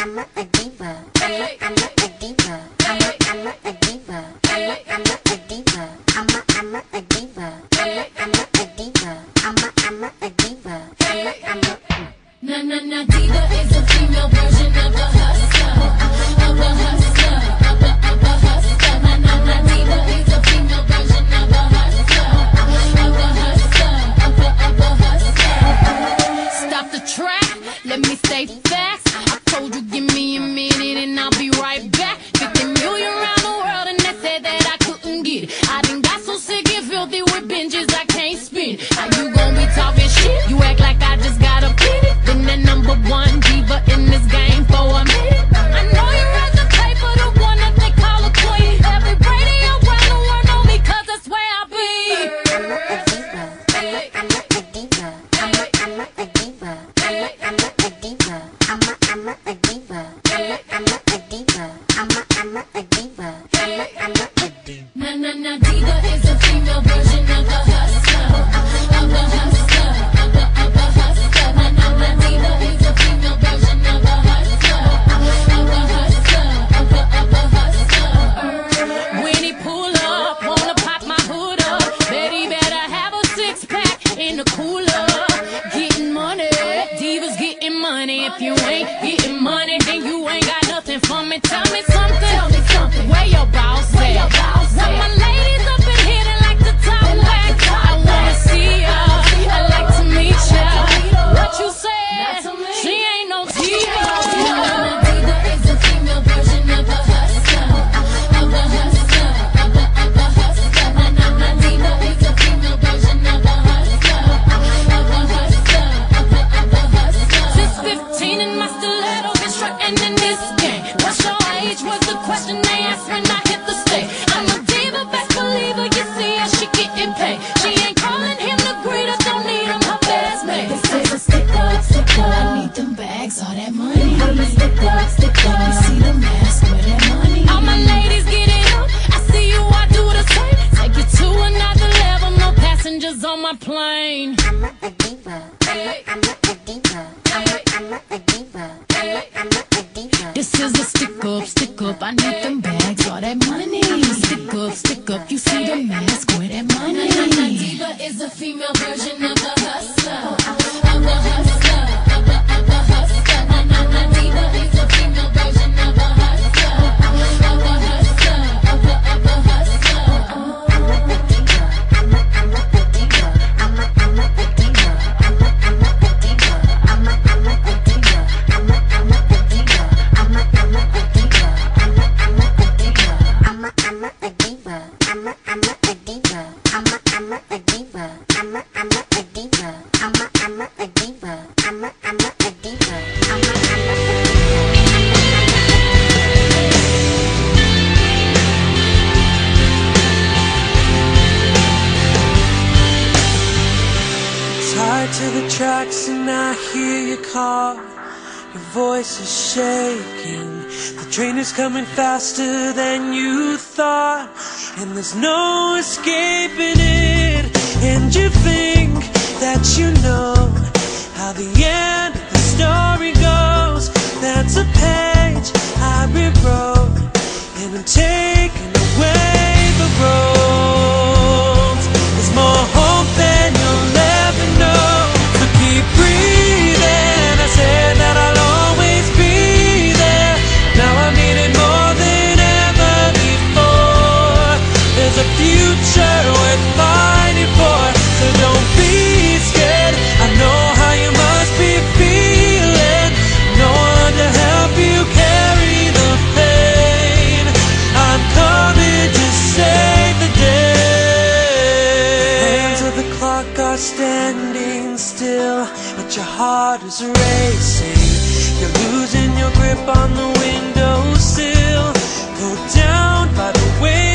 I'm a, diva. I'm a, I'm a, diva. I'm a, I'm a, diva. I'm a, I'm a, diva. I'm a, I'm a, diva. I'm a, I'm a, diva. I'm a, I'm a, diva. I'm. Na na na diva is a female version. hinges you ain't getting money, then you ain't got nothing for me. Tell me something. Tell me something. Where your boss at? Where your boss at? Tell my lady. getting paid. She ain't calling him the greed, I don't need him, her fast man. This is a stick up, stick up. I need them bags, all that money. I'm a stick up, stick up. You see the mask, with that money. All my ladies getting up, I see you, I do the same. Take it to another level, no passengers on my plane. I'm a diva. want them bags, all that money. Stick up, stick up, you see the mask, where that money? Diva is a female version of a hustler. Of a hustler, of the, of the hustler. Diva is to the tracks and I hear your call. Your voice is shaking. The train is coming faster than you thought. And there's no escaping it. And you think that you know how the end of the story goes. That's a page I rewrote. And I'm taking heart is racing. You're losing your grip on the windowsill. Pulled down by the weight.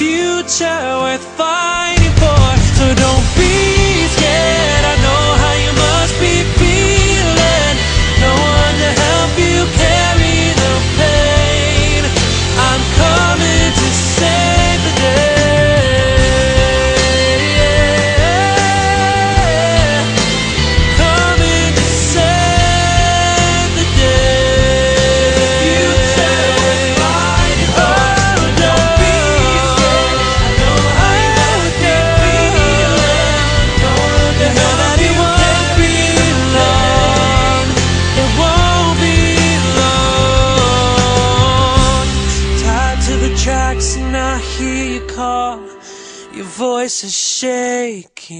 Future worth fighting Your voice is shaking.